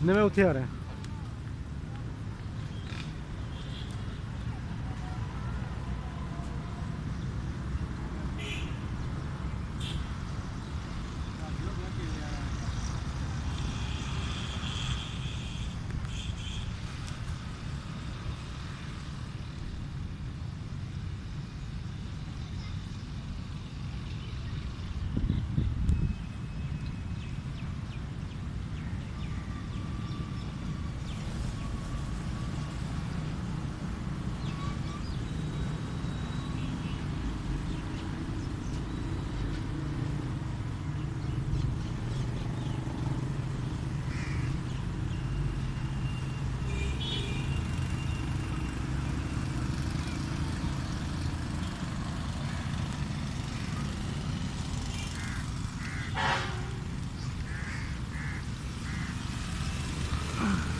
Não é o tear, Mm-hmm.